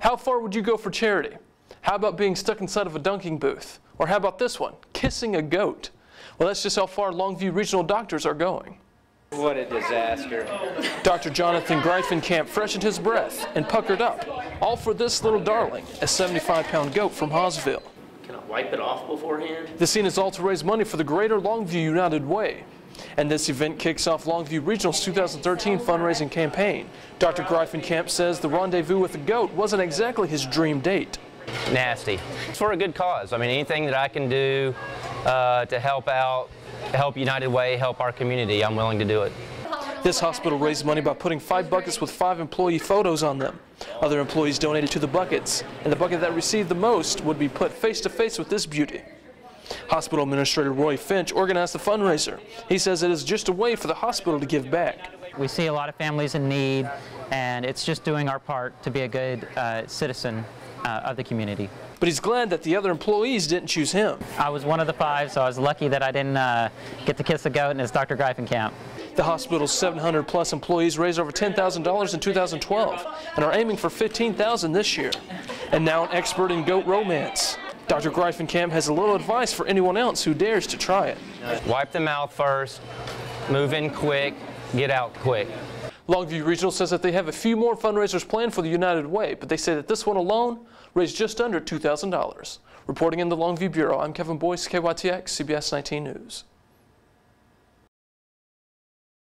How far would you go for charity? How about being stuck inside of a dunking booth? Or how about this one, kissing a goat? Well, that's just how far Longview Regional doctors are going. What a disaster. Dr. Jonathan Greifenkamp freshened his breath and puckered up, all for this little darling, a 75-pound goat from Hallsville. Can I wipe it off beforehand? The scene is all to raise money for the Greater Longview United Way. And this event kicks off Longview Regional's 2013 fundraising campaign. Dr. Greifenkamp says the rendezvous with the goat wasn't exactly his dream date. Nasty. It's for a good cause. I mean, anything that I can do uh, to help out, help United Way, help our community, I'm willing to do it. This hospital raised money by putting five buckets with five employee photos on them. Other employees donated to the buckets, and the bucket that received the most would be put face to face with this beauty. Hospital Administrator Roy Finch organized the fundraiser. He says it is just a way for the hospital to give back. We see a lot of families in need, and it's just doing our part to be a good uh, citizen uh, of the community. But he's glad that the other employees didn't choose him. I was one of the five, so I was lucky that I didn't uh, get to kiss the goat, and it's Dr. Greifenkamp. The hospital's 700 plus employees raised over $10,000 in 2012 and are aiming for 15,000 dollars this year. And now an expert in goat romance. Dr. Greifenkamp has a little advice for anyone else who dares to try it. Wipe the mouth first, move in quick, get out quick. Longview Regional says that they have a few more fundraisers planned for the United Way, but they say that this one alone raised just under $2,000. Reporting in the Longview Bureau, I'm Kevin Boyce, KYTX, CBS 19 News.